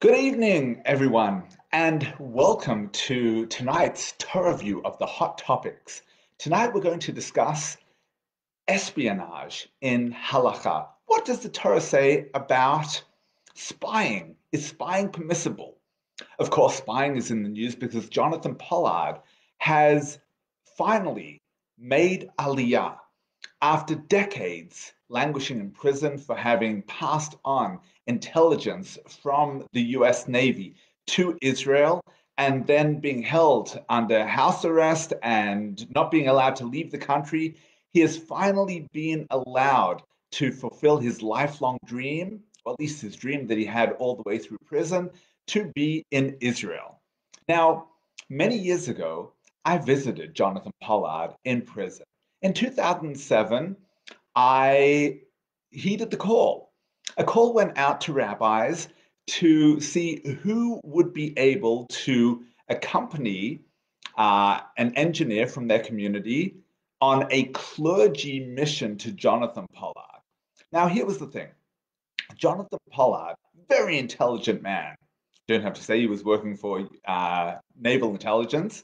Good evening, everyone, and welcome to tonight's Torah view of the hot topics. Tonight we're going to discuss espionage in halacha. What does the Torah say about spying? Is spying permissible? Of course, spying is in the news because Jonathan Pollard has finally made aliyah after decades languishing in prison for having passed on intelligence from the US Navy to Israel and then being held under house arrest and not being allowed to leave the country, he has finally been allowed to fulfill his lifelong dream, or at least his dream that he had all the way through prison, to be in Israel. Now, many years ago, I visited Jonathan Pollard in prison. In 2007, I heeded the call. A call went out to rabbis to see who would be able to accompany uh, an engineer from their community on a clergy mission to Jonathan Pollard. Now, here was the thing Jonathan Pollard, very intelligent man, don't have to say he was working for uh, naval intelligence.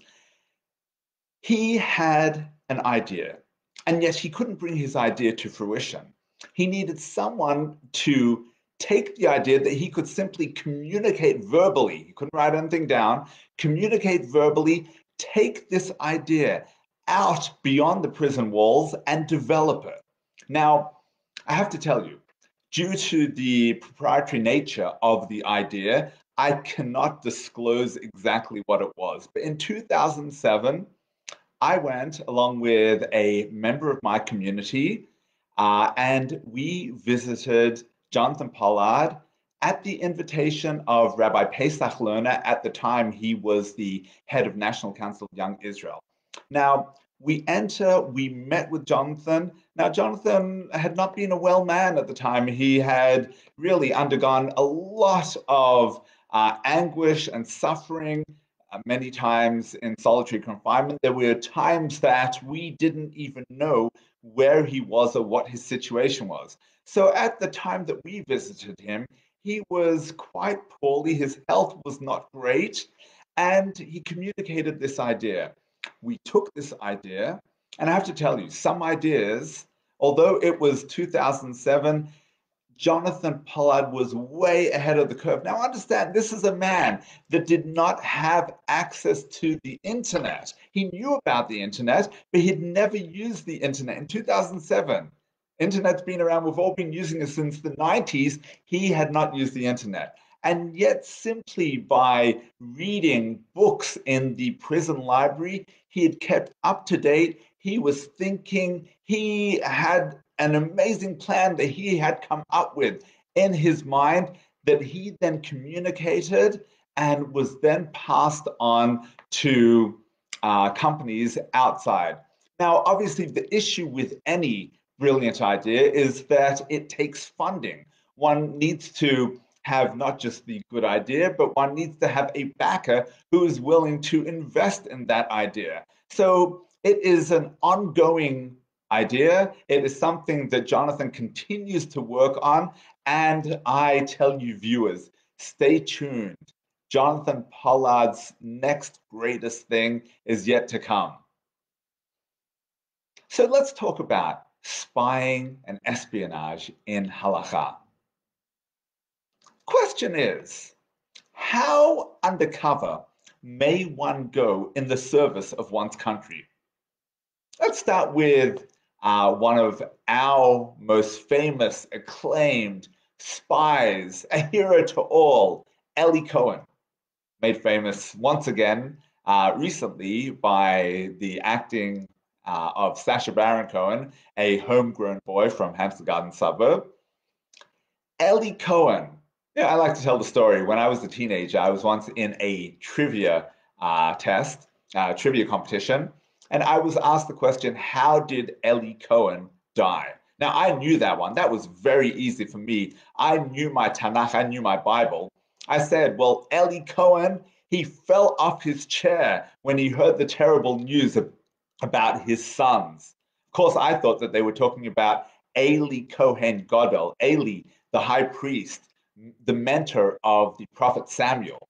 He had an idea and yet he couldn't bring his idea to fruition. He needed someone to take the idea that he could simply communicate verbally. He couldn't write anything down, communicate verbally, take this idea out beyond the prison walls and develop it. Now, I have to tell you, due to the proprietary nature of the idea, I cannot disclose exactly what it was. But in 2007, I went along with a member of my community uh, and we visited Jonathan Pollard at the invitation of Rabbi Pesach Lerner. At the time, he was the head of National Council of Young Israel. Now, we enter, we met with Jonathan. Now, Jonathan had not been a well man at the time. He had really undergone a lot of uh, anguish and suffering Uh, many times in solitary confinement. There were times that we didn't even know where he was or what his situation was. So at the time that we visited him, he was quite poorly. His health was not great. And he communicated this idea. We took this idea, and I have to tell you, some ideas, although it was 2007, Jonathan Pollard was way ahead of the curve. Now, understand, this is a man that did not have access to the internet. He knew about the internet, but he'd never used the internet. In 2007, internet's been around, we've all been using it since the 90s. He had not used the internet. And yet, simply by reading books in the prison library, he had kept up to date. He was thinking, he had an amazing plan that he had come up with in his mind that he then communicated and was then passed on to uh, companies outside. Now, obviously, the issue with any brilliant idea is that it takes funding. One needs to have not just the good idea, but one needs to have a backer who is willing to invest in that idea. So it is an ongoing idea. It is something that Jonathan continues to work on. And I tell you, viewers, stay tuned. Jonathan Pollard's next greatest thing is yet to come. So let's talk about spying and espionage in halacha. Question is, how undercover may one go in the service of one's country? Let's start with uh, one of our most famous, acclaimed spies, a hero to all, Eli Cohen, made famous once again uh, recently by the acting uh, of Sacha Baron Cohen, a homegrown boy from Hampstead Garden suburb. Eli Cohen. Yeah, I like to tell the story. When I was a teenager, I was once in a trivia uh, test, uh, trivia competition, and I was asked the question, how did Eli Cohen die? Now, I knew that one. That was very easy for me. I knew my Tanakh, I knew my Bible. I said, well, Eli Cohen, he fell off his chair when he heard the terrible news of, about his sons. Of course, I thought that they were talking about Eli Cohen Gadol, Eli, the high priest, the mentor of the prophet Samuel.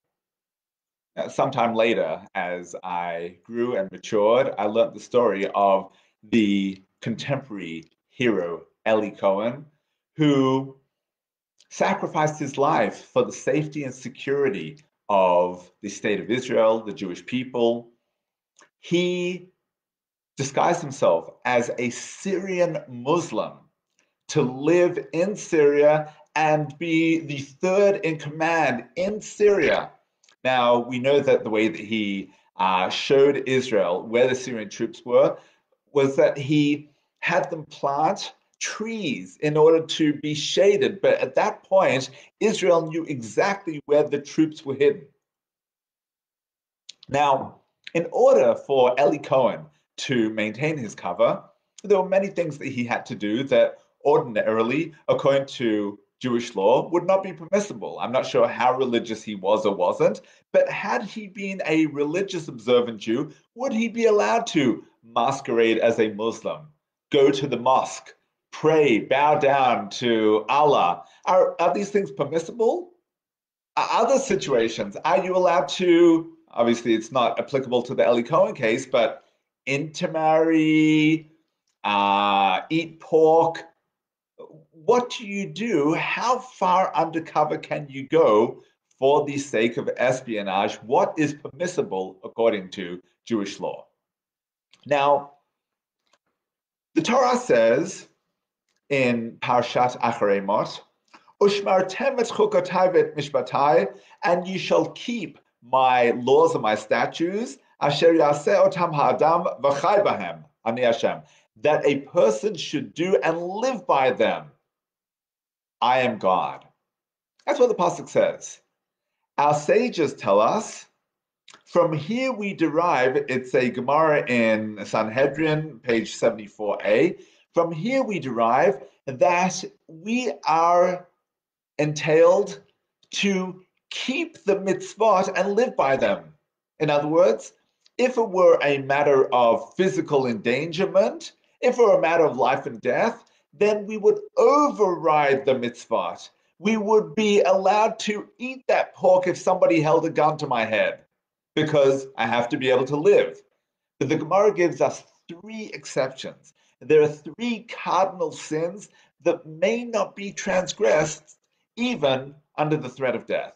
Now, sometime later, as I grew and matured, I learned the story of the contemporary hero Eli Cohen, who sacrificed his life for the safety and security of the state of Israel, the Jewish people. He disguised himself as a Syrian Muslim to live in Syria and be the third in command in Syria. Now, we know that the way that he uh, showed Israel where the Syrian troops were was that he had them plant trees in order to be shaded. But at that point, Israel knew exactly where the troops were hidden. Now, in order for Eli Cohen to maintain his cover, there were many things that he had to do that ordinarily, according to Jewish law, would not be permissible. I'm not sure how religious he was or wasn't, but had he been a religious observant Jew, would he be allowed to masquerade as a Muslim, go to the mosque, pray, bow down to Allah? Are, are these things permissible? Are Other situations, are you allowed to? Obviously, it's not applicable to the Eli Cohen case, but intermarry, uh, eat pork. What do you do? How far undercover can you go for the sake of espionage? What is permissible according to Jewish law? Now, the Torah says in Parshat Acharei Mot, Ushmartem et chukotai mishpatai, and you shall keep my laws and my statutes asher yaseh otam ha'adam v'chai bahem, ani Hashem, that a person should do and live by them. I am God. That's what the pasuk says. Our sages tell us. From here we derive. It's a Gemara in Sanhedrin, page seventy-four a. From here we derive that we are entailed to keep the mitzvot and live by them. In other words, if it were a matter of physical endangerment, if it were a matter of life and death, then we would override the mitzvot. We would be allowed to eat that pork if somebody held a gun to my head, because I have to be able to live. But the Gemara gives us three exceptions. There are three cardinal sins that may not be transgressed even under the threat of death.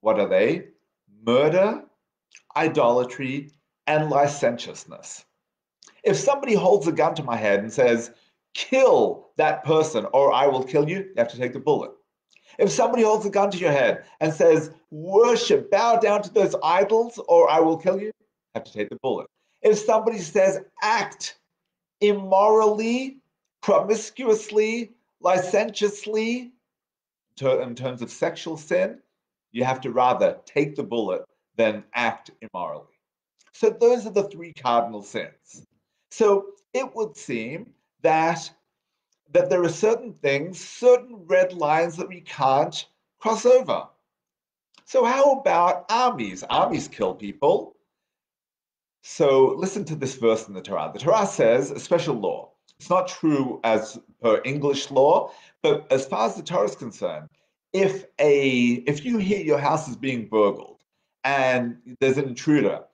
What are they? Murder, idolatry, and licentiousness. If somebody holds a gun to my head and says, kill that person or I will kill you, you have to take the bullet. If somebody holds a gun to your head and says, worship, bow down to those idols or I will kill you, you have to take the bullet. If somebody says, act immorally, promiscuously, licentiously, in terms of sexual sin, you have to rather take the bullet than act immorally. So those are the three cardinal sins. So it would seem that that there are certain things, certain red lines that we can't cross over. So how about armies? Armies kill people. So listen to this verse in the Torah. The Torah says a special law. It's not true as per English law, but as far as the Torah is concerned, if a if you hear your house is being burgled and there's an intruder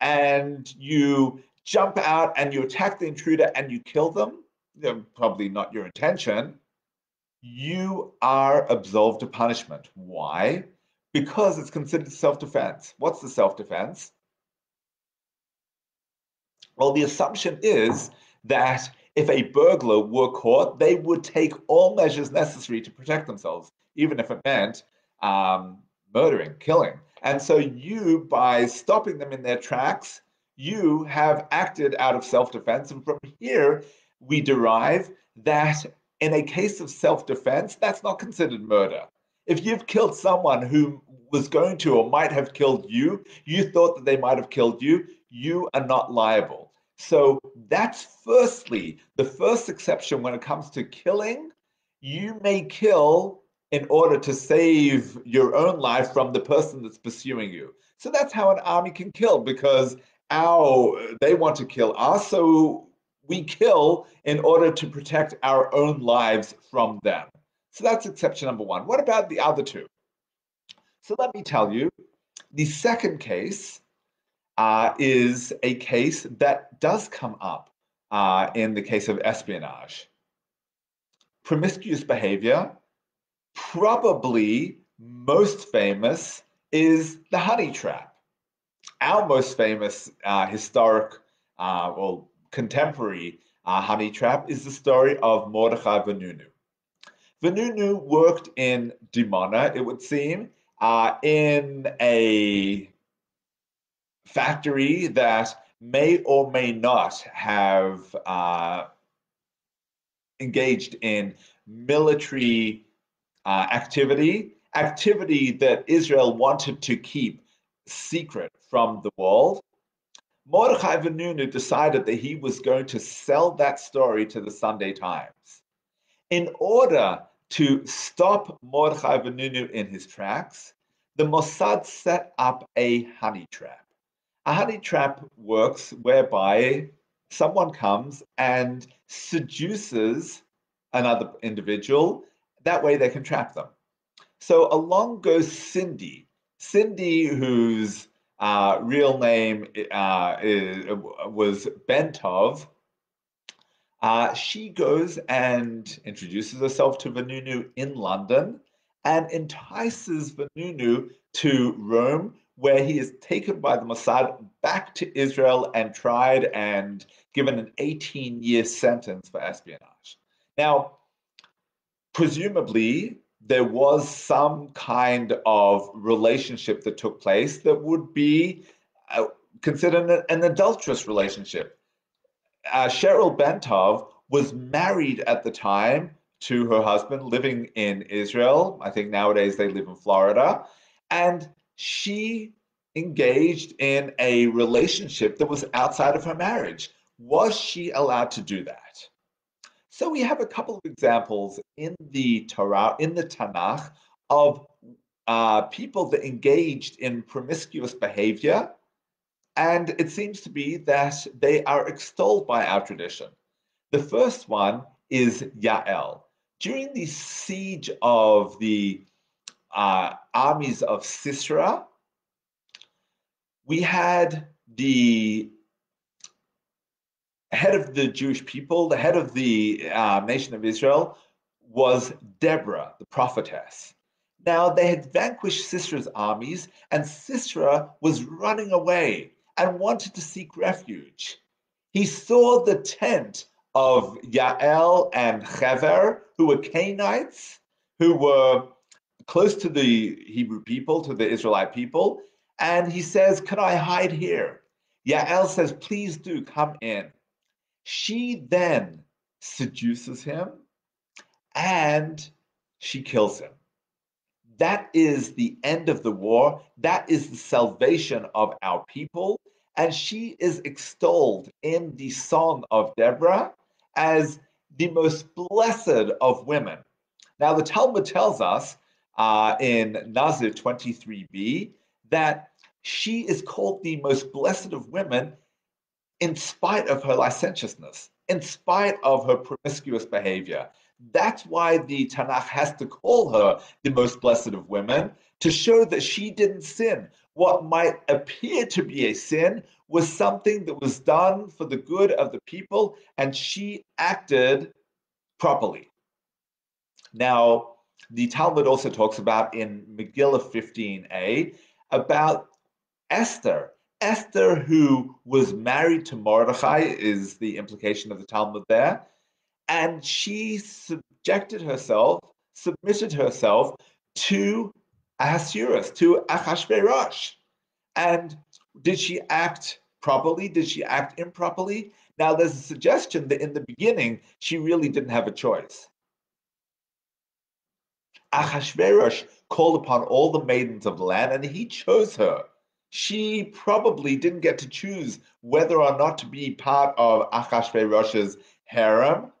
and you jump out and you attack the intruder and you kill them, probably not your intention, you are absolved of punishment. Why? Because it's considered self-defense. What's the self-defense? Well, the assumption is that if a burglar were caught, they would take all measures necessary to protect themselves, even if it meant um, murdering, killing. And so you, by stopping them in their tracks, you have acted out of self-defense. And from here, we derive that in a case of self-defense, that's not considered murder. If you've killed someone who was going to or might have killed you, you thought that they might have killed you, you are not liable. So that's firstly, the first exception when it comes to killing, you may kill in order to save your own life from the person that's pursuing you. So that's how an army can kill because our they want to kill us, so we kill in order to protect our own lives from them. So that's exception number one. What about the other two? So let me tell you, the second case uh, is a case that does come up uh, in the case of espionage. Promiscuous behavior, probably most famous is the honey trap. Our most famous uh, historic uh, or contemporary uh, honey trap is the story of Mordechai Vanunu. Vanunu worked in Dimona, it would seem, uh, in a factory that may or may not have uh, engaged in military uh, activity, activity that Israel wanted to keep secret from the world. Mordechai Vanunu decided that he was going to sell that story to the Sunday Times. In order to stop Mordechai Vanunu in his tracks, the Mossad set up a honey trap. A honey trap works whereby someone comes and seduces another individual. That way they can trap them. So along goes Cindy. Cindy, whose uh, real name uh, is, was Bentov, uh, she goes and introduces herself to Vanunu in London and entices Vanunu to Rome, where he is taken by the Mossad back to Israel and tried and given an 18 year sentence for espionage. Now, presumably, there was some kind of relationship that took place that would be uh, considered an adulterous relationship. Uh, Cheryl Bentov was married at the time to her husband living in Israel. I think nowadays they live in Florida. And she engaged in a relationship that was outside of her marriage. Was she allowed to do that? So we have a couple of examples in the Torah, in the Tanakh, of uh, people that engaged in promiscuous behavior. And it seems to be that they are extolled by our tradition. The first one is Yael. During the siege of the uh, armies of Sisera, we had the head of the Jewish people, the head of the uh, nation of Israel, was Deborah, the prophetess. Now, they had vanquished Sisera's armies, and Sisera was running away and wanted to seek refuge. He saw the tent of Yael and Hever, who were Canaanites, who were close to the Hebrew people, to the Israelite people, and he says, Can I hide here? Yael says, Please do come in. She then seduces him and she kills him. That is the end of the war. That is the salvation of our people. And she is extolled in the Song of Deborah as the most blessed of women. Now, the Talmud tells us uh, in Nazir 23b that she is called the most blessed of women in spite of her licentiousness, in spite of her promiscuous behavior. That's why the Tanakh has to call her the most blessed of women to show that she didn't sin. What might appear to be a sin was something that was done for the good of the people, and she acted properly. Now, the Talmud also talks about in Megillah 15a about Esther Esther, who was married to Mordechai, is the implication of the Talmud there. And she subjected herself, submitted herself to Ahasuerus, to Achashverosh. And did she act properly? Did she act improperly? Now, there's a suggestion that in the beginning, she really didn't have a choice. Achashverosh called upon all the maidens of the land, and he chose her she probably didn't get to choose whether or not to be part of Achashverosh's harem.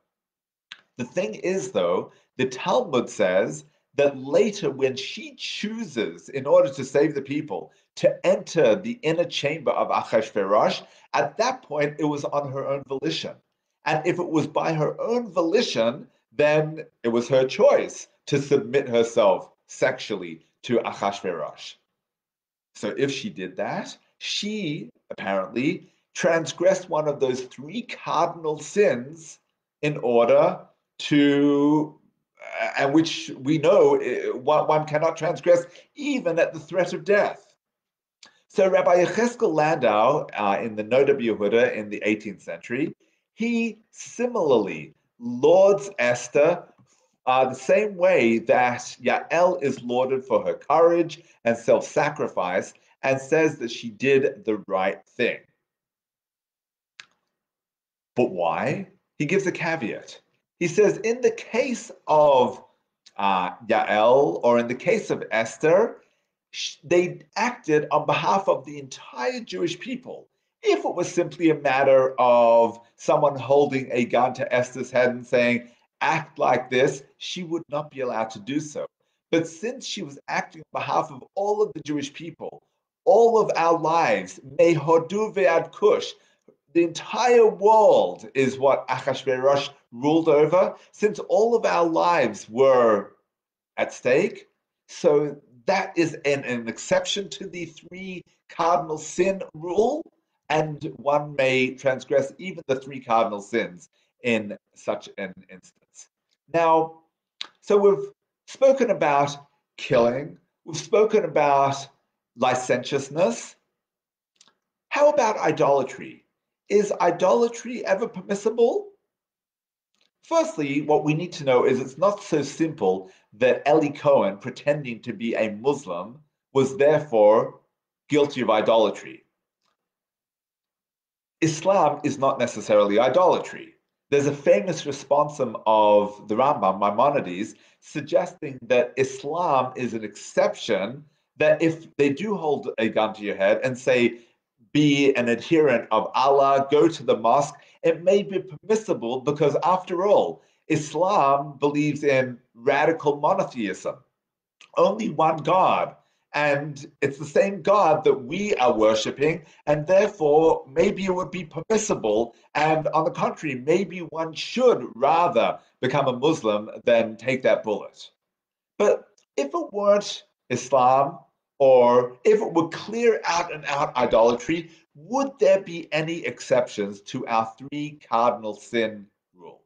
The thing is, though, the Talmud says that later, when she chooses, in order to save the people, to enter the inner chamber of Achashverosh, at that point it was on her own volition. And if it was by her own volition, then it was her choice to submit herself sexually to Achashverosh. So if she did that, she apparently transgressed one of those three cardinal sins in order to and which we know eh, one, cannot transgress even at the threat of death. So Rabbi Yecheskel Landau uh, in the Noda B'Yehuda in the 18th century, he similarly lauds Esther uh, the same way that Yael is lauded for her courage and self-sacrifice and says that she did the right thing. But why? He gives a caveat. He says, in the case of uh, Yael or in the case of Esther, they acted on behalf of the entire Jewish people. If it was simply a matter of someone holding a gun to Esther's head and saying, act like this, she would not be allowed to do so. But since she was acting on behalf of all of the Jewish people, all of our lives, Mehodu ve'ad Kush, the entire world is what Achashverosh ruled over, since all of our lives were at stake. So that is an, an exception to the three cardinal sin rule, and one may transgress even the three cardinal sins in such an instance. Now, so we've spoken about killing, we've spoken about licentiousness. How about idolatry? Is idolatry ever permissible? Firstly, what we need to know is it's not so simple that Eli Cohen, pretending to be a Muslim, was therefore guilty of idolatry. Islam is not necessarily idolatry. There's a famous responsum of the Rambam, Maimonides, suggesting that Islam is an exception that if they do hold a gun to your head and say, be an adherent of Allah, go to the mosque, it may be permissible because, after all, Islam believes in radical monotheism, only one God. And it's the same God that we are worshipping, and therefore maybe it would be permissible. And on the contrary, maybe one should rather become a Muslim than take that bullet. But if it weren't Islam, or if it were clear out and out idolatry, would there be any exceptions to our three cardinal sin rule?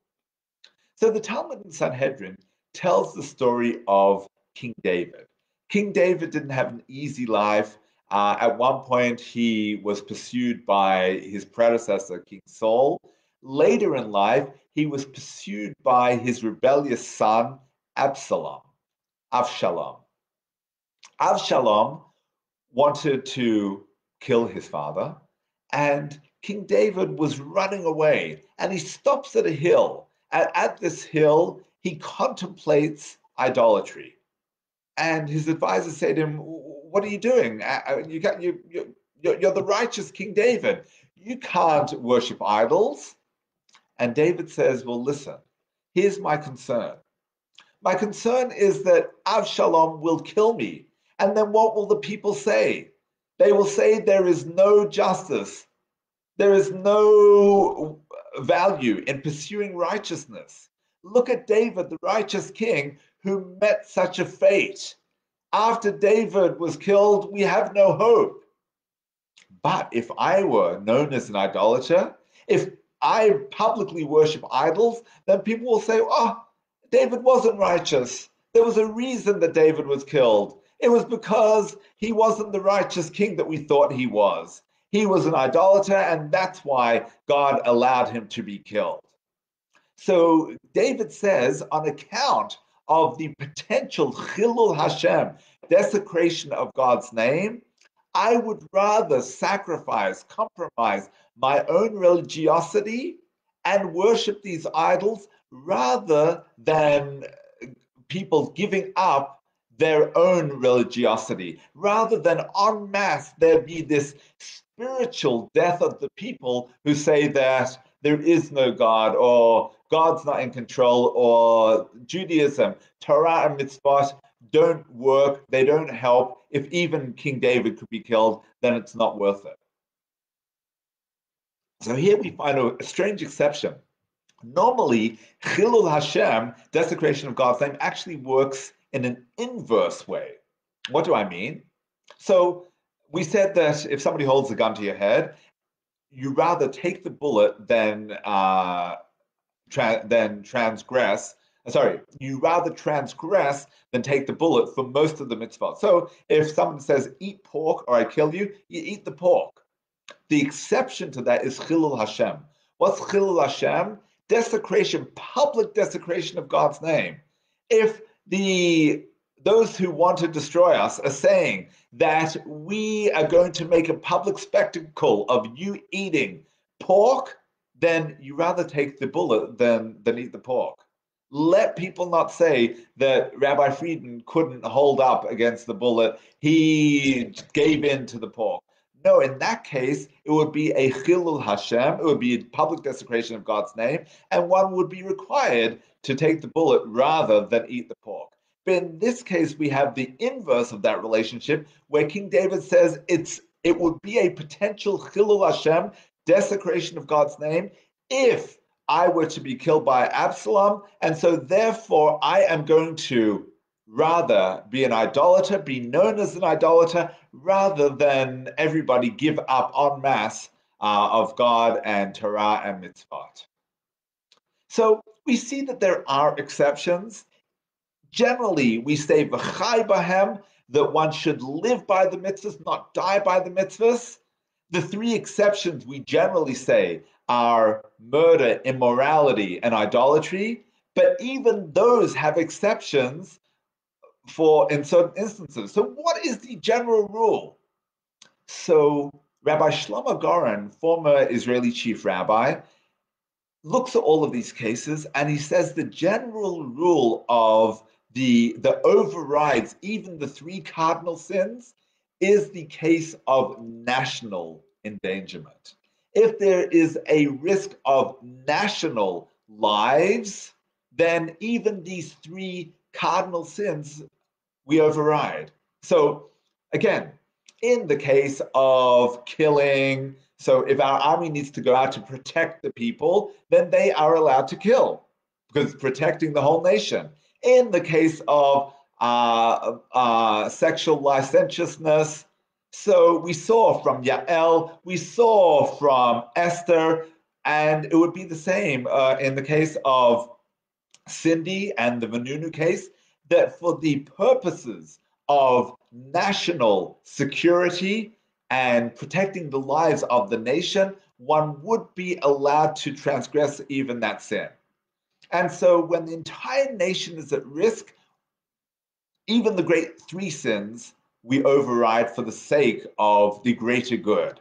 So the Talmud in Sanhedrin tells the story of King David. King David didn't have an easy life. Uh, at one point, he was pursued by his predecessor, King Saul. Later in life, he was pursued by his rebellious son, Absalom, Avshalom. Avshalom wanted to kill his father, and King David was running away, and he stops at a hill. At this hill, he contemplates idolatry. And his advisors say to him, "What are you doing? You got you, you you're the righteous King David. You can't worship idols." And David says, "Well, listen. Here's my concern. My concern is that Avshalom will kill me and then what will the people say? They will say there is no justice. There is no value in pursuing righteousness. Look at David, the righteous king, who met such a fate. After David was killed, we have no hope. But if I were known as an idolater, if I publicly worship idols, then people will say, oh, David wasn't righteous. There was a reason that David was killed. It was because he wasn't the righteous king that we thought he was. He was an idolater, and that's why God allowed him to be killed. So David says, on account of the potential chilul Hashem, desecration of God's name, I would rather sacrifice, compromise my own religiosity and worship these idols rather than people giving up their own religiosity, rather than en masse there be this spiritual death of the people who say that there is no God or God's not in control or Judaism, Torah and mitzvot don't work, they don't help. If even King David could be killed, then it's not worth it. So here we find a, strange exception Normally, Chilul Hashem, desecration of God's name, actually works in an inverse way. What do I mean? So we said that if somebody holds a gun to your head, you rather take the bullet than uh, tra- than transgress. Uh, sorry, you rather transgress than take the bullet for most of the mitzvot. So if someone says eat pork or I kill you, you eat the pork. The exception to that is chilul Hashem. What's chilul Hashem? Desecration, public desecration of God's name. If the those who want to destroy us are saying that we are going to make a public spectacle of you eating pork, then you rather take the bullet than, than eat the pork. Let people not say that Rabbi Frieden couldn't hold up against the bullet. He gave in to the pork. No, in that case, it would be a chilul Hashem. It would be a public desecration of God's name, and one would be required to take the bullet rather than eat the pork. But in this case, we have the inverse of that relationship, where King David says it's it would be a potential chilul Hashem, desecration of God's name, if I were to be killed by Absalom, and so therefore I am going to rather be an idolater, be known as an idolater, rather than everybody give up en masse uh, of God and Torah and mitzvot. So we see that there are exceptions. Generally, we say v'chai bahem, that one should live by the mitzvahs, not die by the mitzvahs. The three exceptions we generally say are murder, immorality, and idolatry. But even those have exceptions for in certain instances. So, what is the general rule? So, Rabbi Shlomo Goren, former Israeli chief rabbi, looks at all of these cases and he says the general rule of the, the overrides even the three cardinal sins is the case of national endangerment. If there is a risk of national lives, then even these three cardinal sins we override. So, again, in the case of killing, so if our army needs to go out to protect the people, then they are allowed to kill because protecting the whole nation in the case of uh, uh, sexual licentiousness. So we saw from Yael, we saw from Esther, and it would be the same uh, in the case of Cindy and the Vanunu case, that for the purposes of national security and protecting the lives of the nation, one would be allowed to transgress even that sin. And so when the entire nation is at risk, even the great three sins, we override for the sake of the greater good.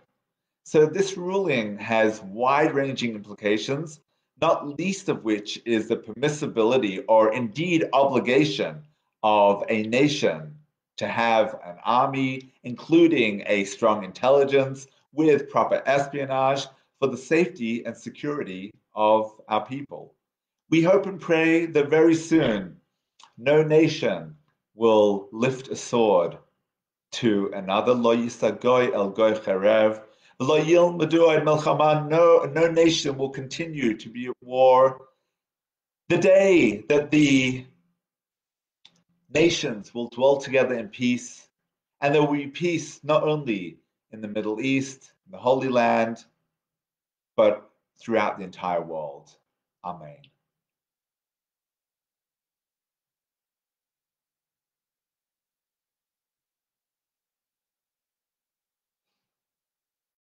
So this ruling has wide ranging implications, not least of which is the permissibility or indeed obligation of a nation to have an army, including a strong intelligence with proper espionage for the safety and security of our people. We hope and pray that very soon no nation will lift a sword to another. Lo yisagoy el goy cherev. Lo yil melchama no no nation will continue to be at war. The day that the nations will dwell together in peace and there will be peace not only in the middle east in the holy land but throughout the entire world. Amen